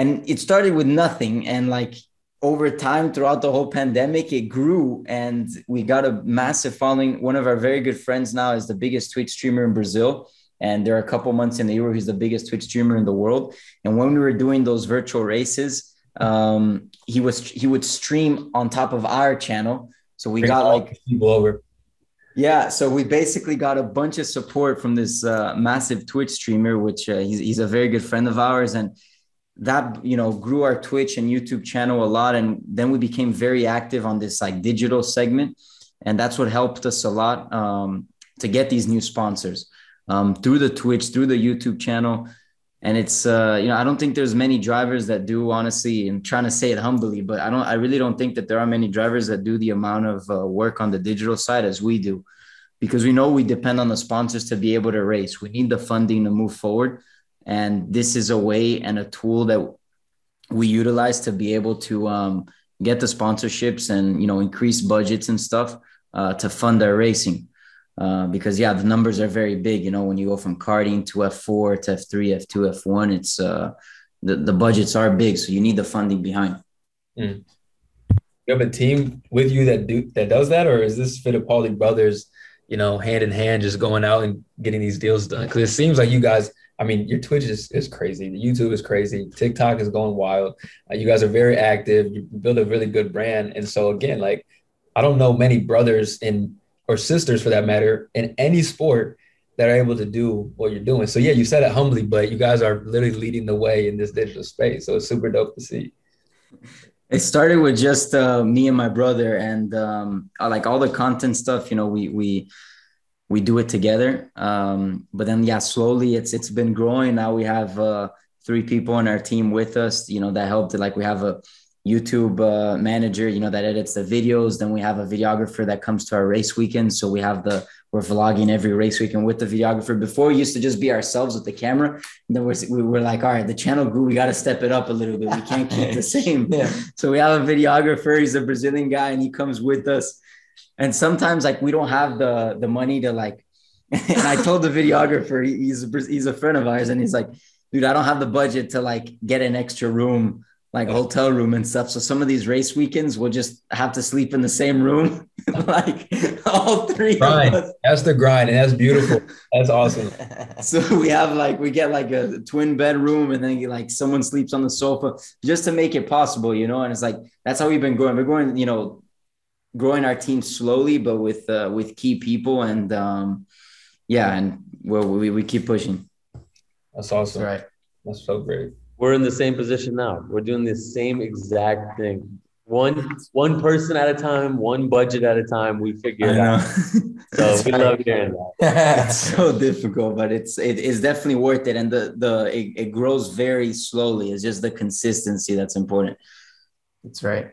And it started with nothing. And like over time throughout the whole pandemic it grew. And we got a massive following. One of our very good friends now is the biggest twitch streamer in brazil. And there are a couple months in the year he's the biggest twitch streamer in the world. And when we were doing those virtual races um, he was he would stream on top of our channel. So we Bring got like people over. Yeah, so we basically got a bunch of support from this uh, massive Twitch streamer, which uh, he's, he's a very good friend of ours, and that you know grew our twitch and youtube channel a lot and then we became very active on this like digital segment and that's what helped us a lot um, to get these new sponsors um, through the twitch through the youtube channel. And it's uh, you know i don't think there's many drivers that do honestly and trying to say it humbly but i don't i really don't think that there are many drivers that do the amount of uh, work on the digital side as we do because we know we depend on the sponsors to be able to race we need the funding to move forward and this is a way and a tool that we utilize to be able to um, get the sponsorships and you know increase budgets and stuff uh, to fund our racing. Uh, because yeah the numbers are very big you know when you go from karting to f4 to f3 f2 f1 it's uh, the, the budgets are big so you need the funding behind. Mm. you have a team with you that do that does that or is this Fittipaldi brothers you know hand in hand just going out and getting these deals done? Because it seems like you guys I mean, your Twitch is, is crazy. The YouTube is crazy. TikTok is going wild. Uh, you guys are very active. You build a really good brand. And so again, like I don't know many brothers in or sisters for that matter in any sport that are able to do what you're doing. So yeah, you said it humbly, but you guys are literally leading the way in this digital space. So it's super dope to see. It started with just uh, me and my brother, and um, like all the content stuff. You know, we we we do it together. Um, but then yeah, slowly it's it's been growing. Now we have uh, three people on our team with us. You know, that helped. Like we have a YouTube uh, manager, you know, that edits the videos. Then we have a videographer that comes to our race weekend. So we have the we're vlogging every race weekend with the videographer. Before we used to just be ourselves with the camera. And then we're, we were like, all right, the channel grew. We got to step it up a little bit. We can't keep the [LAUGHS] same. yeah. So we have a videographer. He's a Brazilian guy and he comes with us. And sometimes like we don't have the the money to like. [LAUGHS] and I told the videographer he's a, he's a friend of ours and he's like, dude, I don't have the budget to like get an extra room like hotel room and stuff. So some of these race weekends we'll just have to sleep in the same room, [LAUGHS] like all three. Grind. That's the grind, and that's beautiful. [LAUGHS] That's awesome. so we have like we get like a twin bedroom, and then like someone sleeps on the sofa just to make it possible, you know. And it's like that's how we've been growing. We're going you know, growing our team slowly, but with uh, with key people, and um, yeah, and well, we we keep pushing. That's awesome. That's right. That's so great we're in the same position now. We're doing the same exact thing. One one person at a time, one budget at a time. We figure it out. [LAUGHS] so we love hearing that. [LAUGHS] it's so difficult, but it's it is definitely worth it. And the the it, it grows very slowly. It's just the consistency that's important. That's right.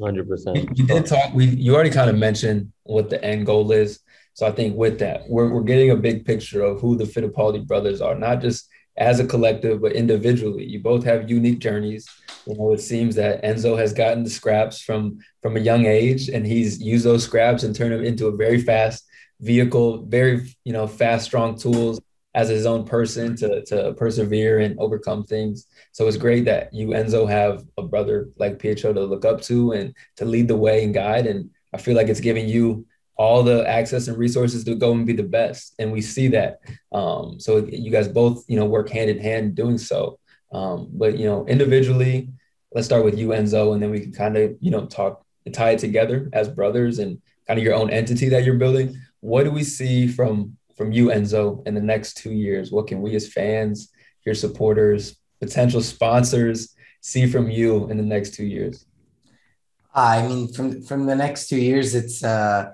Hundred percent. You did talk. We you already kind of mentioned what the end goal is. So I think with that, we're we're getting a big picture of who the Fittipaldi brothers are, not just as a collective, but individually. You both have unique journeys. You know, it seems that Enzo has gotten the scraps from from a young age, and he's used those scraps and turned them into a very fast vehicle, very you know fast, strong tools as his own person to to persevere and overcome things. So it's great that you Enzo have a brother like Pietro to look up to and to lead the way and guide. And I feel like it's giving you all the access and resources to go and be the best. And we see that. Um, so you guys both, you know, work hand in hand doing so. Um, but you know, individually, let's start with you, Enzo, and then we can kind of, you know, talk and tie it together as brothers and kind of your own entity that you're building. What do we see from from you, Enzo, in the next two years? What can we as fans, your supporters, potential sponsors see from you in the next two years? I mean, from from the next two years, it's uh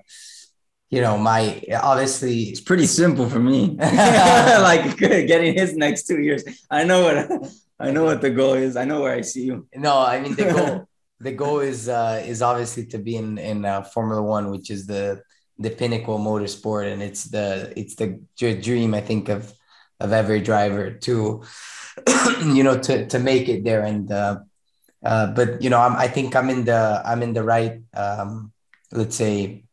you know, my obviously it's pretty simple for me. [LAUGHS] [LAUGHS] like [LAUGHS] getting his next two years. I know what I know what the goal is. I know where I see you. No, I mean the goal. the goal is uh, is obviously to be in in uh, Formula One, which is the the pinnacle motorsport, and it's the it's the dream I think of of every driver to [CLEARS THROAT] you know to to make it there. And uh, uh, but you know I'm, I think I'm in the I'm in the right um, let's say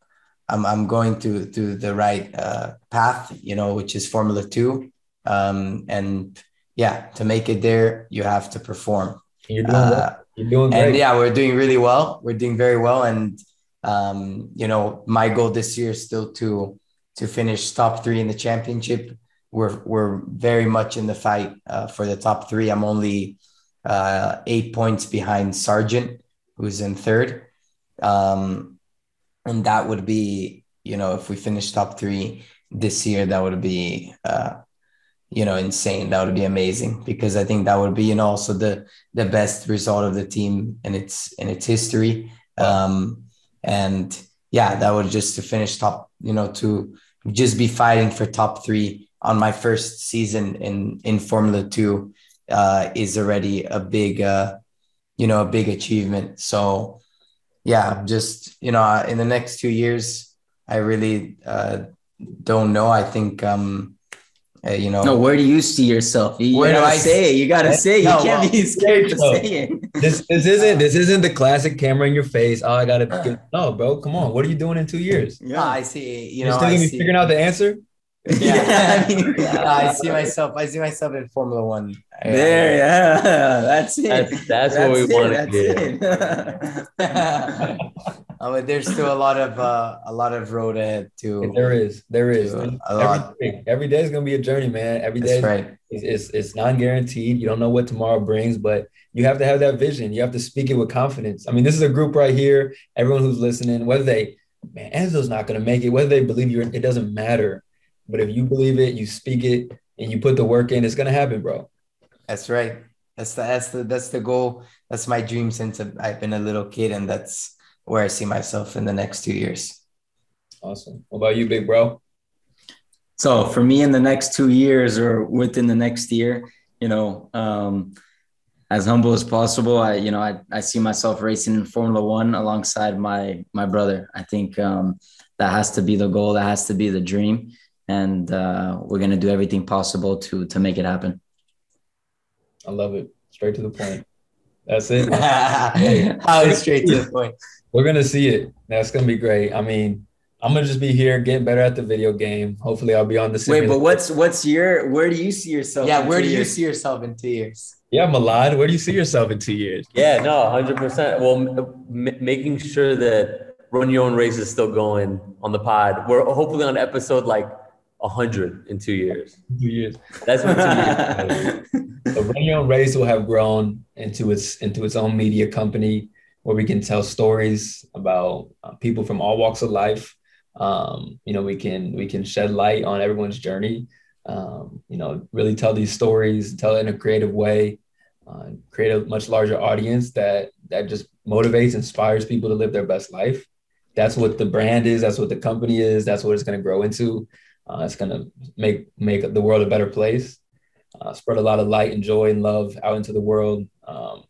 I'm I'm going to to the right uh, path, you know, which is Formula Two, um, and yeah, to make it there, you have to perform. You're doing, uh, You're doing great. And yeah, we're doing really well. We're doing very well, and um, you know, my goal this year is still to to finish top three in the championship. We're we're very much in the fight uh, for the top three. I'm only uh, eight points behind Sargeant, who's in third. Um, and that would be you know if we finish top three this year that would be uh you know insane that would be amazing because i think that would be you know also the the best result of the team in its in its history um and yeah that would just to finish top you know to just be fighting for top three on my first season in in formula 2 uh is already a big uh you know a big achievement so yeah, just you know, in the next two years, I really uh, don't know. I think um, uh, you know. No, where do you see yourself? You where gotta do I say it? You gotta say it. You can't well, be [LAUGHS] scared to say it. This this isn't this isn't the classic camera in your face. Oh, I gotta get, no, bro. Come on. What are you doing in two years? Yeah, I see. You know, still gonna be figuring out the answer. [LAUGHS] Yeah, I, mean, [LAUGHS] yeah, I see myself. I see myself in Formula One. There, yeah, [LAUGHS] that's it. That's, that's, that's what we want to do. um, there's still a lot of uh, a lot of road ahead to. There is, there is. Every day, every day is gonna be a journey, man. Every day, that's right. It's, it's, it's non guaranteed. You don't know what tomorrow brings, but you have to have that vision. You have to speak it with confidence. I mean, this is a group right here. Everyone who's listening, whether they, man, Enzo's not gonna make it, whether they believe you, it doesn't matter but if you believe it, you speak it, and you put the work in, it's gonna happen, bro. That's right. That's the that's the that's the goal. That's my dream since I've been a little kid, and that's where I see myself in the next two years. Awesome. What about you, big bro? So for me, in the next two years or within the next year, you know, um, as humble as possible, I you know I, I see myself racing in Formula One alongside my my brother. I think um, that has to be the goal. That has to be the dream, and uh, we're gonna do everything possible to to make it happen. I love it. Straight to the point. That's it. [LAUGHS] How straight to the point. We're gonna see it. That's gonna be great. I mean, I'm gonna just be here getting better at the video game. Hopefully, I'll be on the. Simulator. Wait, but what's what's your? Where do you see yourself? Yeah, where do you see yourself in two years? Yeah, Milad, where do you see yourself in two years? Yeah, no, hundred percent. Well, m- making sure that run your own race is still going on the pod. We're hopefully on episode like hundred in two years. Two years. That's what two years. [LAUGHS] so your race will have grown into its into its own media company where we can tell stories about uh, people from all walks of life. Um, you know, we can we can shed light on everyone's journey. Um, you know, really tell these stories, tell it in a creative way, uh, create a much larger audience that that just motivates, inspires people to live their best life. That's what the brand is. That's what the company is. That's what it's going to grow into. Uh, it's going to make make the world a better place. Uh, spread a lot of light and joy and love out into the world. Um,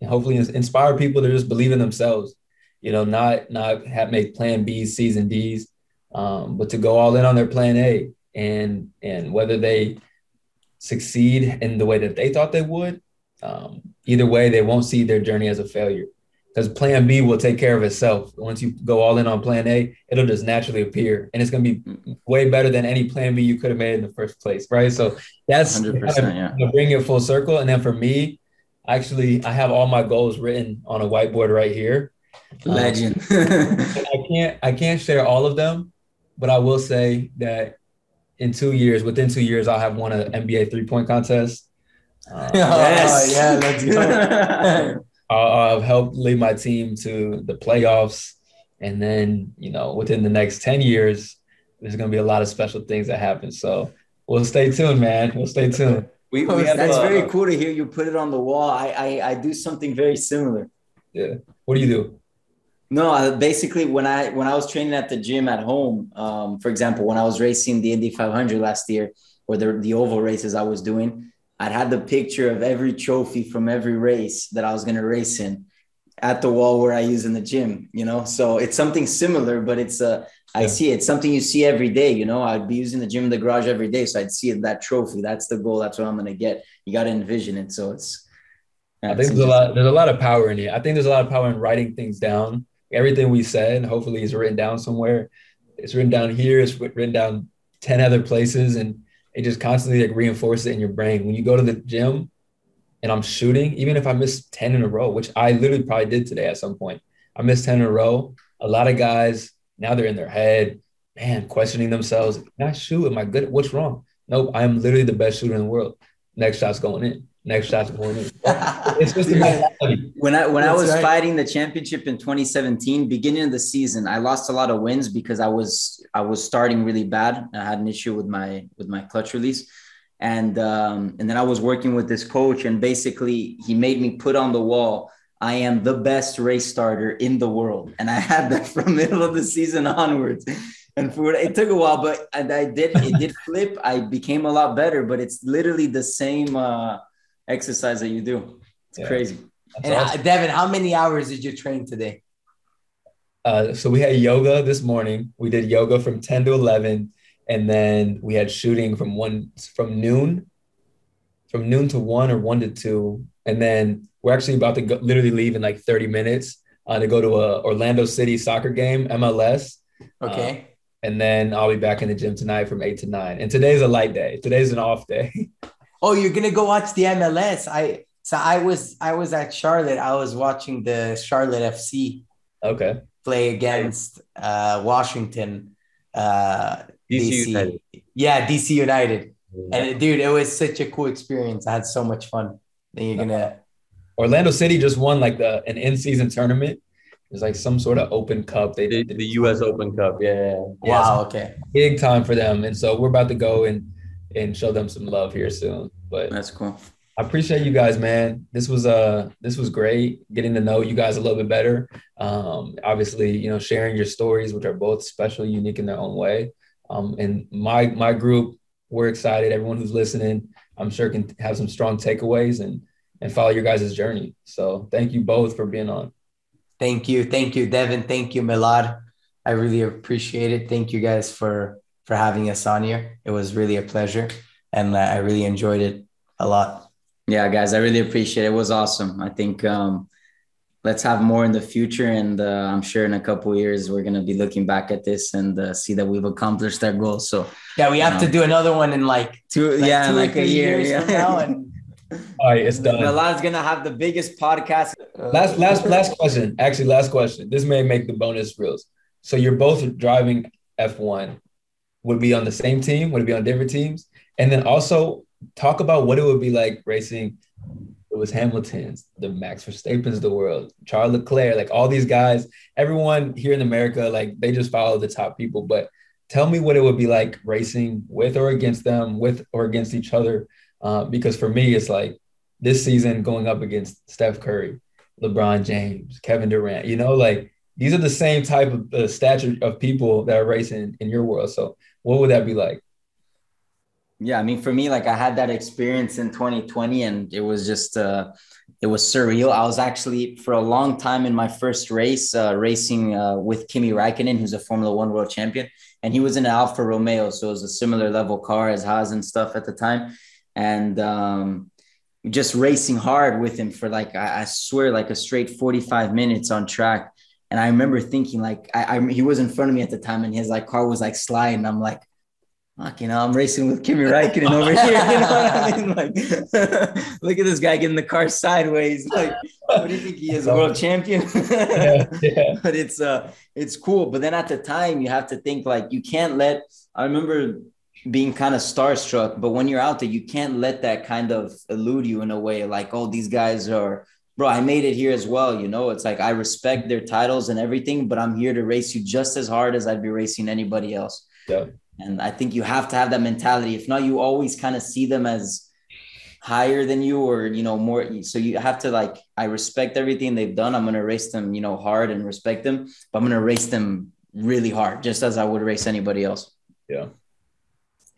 and hopefully inspire people to just believe in themselves. You know, not not have make plan B's, C's, and D's, um, but to go all in on their plan A. And and whether they succeed in the way that they thought they would, um, either way, they won't see their journey as a failure because plan B will take care of itself. Once you go all in on plan A, it'll just naturally appear and it's going to be way better than any plan B you could have made in the first place. Right. So that's 100%, kind of, bring it full circle. And then for me, actually I have all my goals written on a whiteboard right here. Legend. Um, [LAUGHS] I can't I can't share all of them, but I will say that in two years, within two years, I'll have won an NBA three point contest. Uh, [LAUGHS] yes. yeah, let's go. [LAUGHS] I'll, I'll lead my team to the playoffs, and then you know within the next ten years, there's going to be a lot of special things that happen. So we'll stay tuned, man. We'll stay tuned. [LAUGHS] We, we have, that's uh, very cool to hear you put it on the wall. I, I I do something very similar. Yeah. What do you do? No, uh, basically when I when I was training at the gym at home, um, for example, when I was racing the Indy 500 last year, or the the oval races I was doing, I'd had the picture of every trophy from every race that I was going to race in at the wall where I use in the gym. You know, so it's something similar, but it's a I see it. It's something you see every day. You know, I'd be using the gym in the garage every day. So I'd see it, that trophy. That's the goal. That's what I'm going to get. You got to envision it. So it's, I think there's a lot, there's a lot of power in it. I think there's a lot of power in writing things down. Everything we said, hopefully is written down somewhere. It's written down here. It's written down 10 other places. And it just constantly like reinforces it in your brain. When you go to the gym and I'm shooting, even if I miss 10 in a row, which I literally probably did today at some point, I missed 10 in a row. A lot of guys, now they're in their head, man, questioning themselves. Can I shoot? Am I good? What's wrong? Nope, I am literally the best shooter in the world. Next shot's going in. Next shot's going in. [LAUGHS] it's just when I when That's I was right. fighting the championship in 2017, beginning of the season, I lost a lot of wins because I was I was starting really bad. I had an issue with my with my clutch release. And um, and then I was working with this coach, and basically he made me put on the wall I am the best race starter in the world. And I had that [LAUGHS] from middle of the season onwards. And for it took a while, but I, I did it did flip. I became a lot better, but it's literally the same uh, exercise that you do. It's yeah. crazy. and uh, awesome. Devin, how many hours did you train today? Uh, so we had yoga this morning. We did yoga from 10 to 11. And then we had shooting from one from noon, from noon to one or one to two. And then we're actually about to go, literally leave in like 30 minutes uh, to go to a Orlando City soccer game, MLS. Okay. And then I'll be back in the gym tonight from eight to nine. And today's a light day. Today's an off day. [LAUGHS] Oh, you're gonna go watch the MLS? I so I was I was at Charlotte. I was watching the Charlotte FC. Okay. Play against uh, Washington. Uh, DC, DC United. Yeah, DC United. Yeah. And dude, it was such a cool experience. I had so much fun. Then you're gonna Orlando City just won like the an in season tournament, It's like some sort of open cup. They the, the U.S. Open Cup. Yeah. yeah. Wow. Okay. Big time for them, and so we're about to go and and show them some love here soon. But that's cool. I appreciate you guys, man. This was uh this was great getting to know you guys a little bit better. Um, obviously, you know, sharing your stories, which are both special, unique in their own way. Um, and my my group, we're excited. Everyone who's listening, I'm sure can have some strong takeaways and and follow your guys' journey. So thank you both for being on. Thank you, thank you, Devin. Thank you, Milad. I really appreciate it. Thank you guys for for having us on here. It was really a pleasure, and I really enjoyed it a lot. Yeah, guys, I really appreciate it. It was awesome. I think um, let's have more in the future, and uh, I'm sure in a couple years we're gonna be looking back at this and uh, see that we've accomplished our goals. So yeah, we have um, to do another one in like two, like yeah, two like a year yeah. from now. And [LAUGHS] all right, it's done. Milad's gonna have the biggest podcast. Last, last, last question. Actually, last question. This may make the bonus reels. So you're both driving F1. Would it be on the same team? Would it be on different teams? And then also, talk about what it would be like racing Lewis Hamilton's, the Max Verstappen's the world, Charles Leclerc, like all these guys, everyone here in America, like they just follow the top people. But tell me what it would be like racing with or against them, with or against each other. Uh, because for me, it's like this season going up against Steph Curry, LeBron James, Kevin Durant, you know, like these are the same type of uh, stature of people that are racing in your world. So what would that be like? Yeah, I mean, for me, like I had that experience in 2020, and it was just uh, it was surreal. I was actually for a long time in my first race uh, racing uh, with Kimi Raikkonen, who's a Formula One world champion, and he was in an Alfa Romeo, so it was a similar level car as Haas and stuff at the time, and um, just racing hard with him for like I, I swear like a straight 45 minutes on track. And I remember thinking like I, I he was in front of me at the time, and his like car was like sliding. I'm like fuck, you know, I'm racing with Kimi Raikkonen over here. [LAUGHS] You know what I mean? Like, [LAUGHS] look at this guy getting the car sideways. Like, what do you think he is, a world champion? [LAUGHS] yeah, yeah. But it's uh, it's cool. But then at the time, you have to think like you can't let. I remember being kind of starstruck, but when you're out there, you can't let that kind of elude you in a way. Like, oh, these guys are. Bro, I made it here as well. You know, it's like I respect their titles and everything, but I'm here to race you just as hard as I'd be racing anybody else. Yeah. And I think you have to have that mentality. If not, you always kind of see them as higher than you or, you know, more. So you have to like, I respect everything they've done. I'm going to race them, you know, hard and respect them, but I'm going to race them really hard, just as I would race anybody else. Yeah.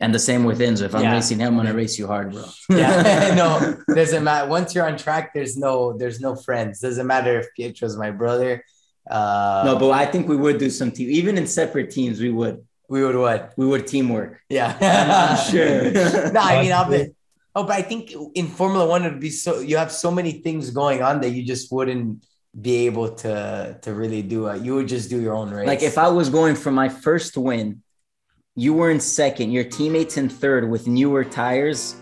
And the same with Enzo. If I'm yeah. racing him, I'm gonna race you hard, bro. yeah, [LAUGHS] [LAUGHS] no, doesn't matter. Once you're on track, there's no, there's no friends. Doesn't matter if Pietro's my brother. Uh, no, but I think we would do some team, even in separate teams. We would. We would what? We would teamwork. Yeah, I'm sure. [LAUGHS] no, I mean, I'll be. Oh, but I think in Formula One it'd be so you have so many things going on that you just wouldn't be able to to really do it. You would just do your own race. Like if I was going for my first win, you were in second, your teammates in third with newer tires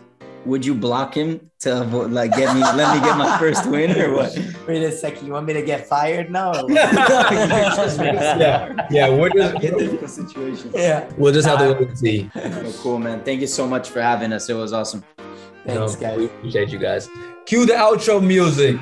would you block him to avoid, like get me let me get my [LAUGHS] first win or what? Wait a second, you want me to get fired No. [LAUGHS] [LAUGHS] yeah, yeah, we're just get difficult situation. Yeah, we'll just have to uh, wait and see. Oh, cool, man. Thank you so much for having us. It was awesome. Thanks, guys. We appreciate you guys. Cue the outro music.